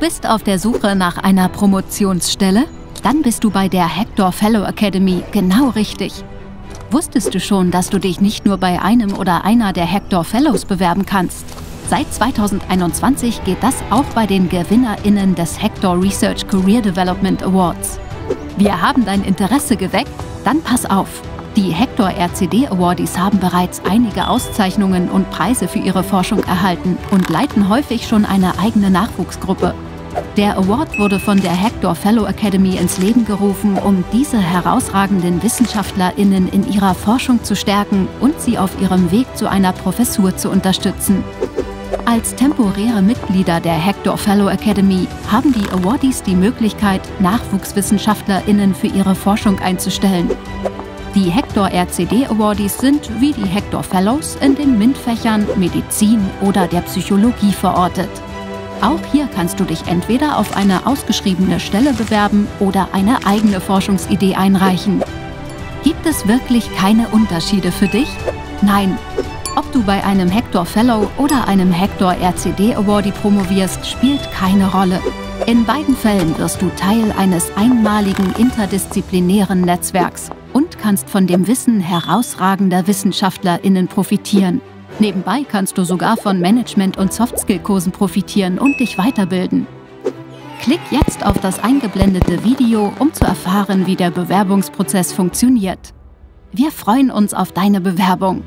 bist auf der Suche nach einer Promotionsstelle? Dann bist du bei der Hector Fellow Academy genau richtig. Wusstest du schon, dass du dich nicht nur bei einem oder einer der Hector Fellows bewerben kannst? Seit 2021 geht das auch bei den GewinnerInnen des Hector Research Career Development Awards. Wir haben dein Interesse geweckt? Dann pass auf! Die Hector RCD Awardees haben bereits einige Auszeichnungen und Preise für ihre Forschung erhalten und leiten häufig schon eine eigene Nachwuchsgruppe. Der Award wurde von der Hector Fellow Academy ins Leben gerufen, um diese herausragenden WissenschaftlerInnen in ihrer Forschung zu stärken und sie auf ihrem Weg zu einer Professur zu unterstützen. Als temporäre Mitglieder der Hector Fellow Academy haben die Awardees die Möglichkeit, NachwuchswissenschaftlerInnen für ihre Forschung einzustellen. Die Hector RCD Awardees sind wie die Hector Fellows in den MINT-Fächern Medizin oder der Psychologie verortet. Auch hier kannst du dich entweder auf eine ausgeschriebene Stelle bewerben oder eine eigene Forschungsidee einreichen. Gibt es wirklich keine Unterschiede für dich? Nein. Ob du bei einem Hector Fellow oder einem Hector RCD Awardee promovierst, spielt keine Rolle. In beiden Fällen wirst du Teil eines einmaligen interdisziplinären Netzwerks und kannst von dem Wissen herausragender WissenschaftlerInnen profitieren. Nebenbei kannst du sogar von Management- und Softskill-Kursen profitieren und dich weiterbilden. Klick jetzt auf das eingeblendete Video, um zu erfahren, wie der Bewerbungsprozess funktioniert. Wir freuen uns auf deine Bewerbung.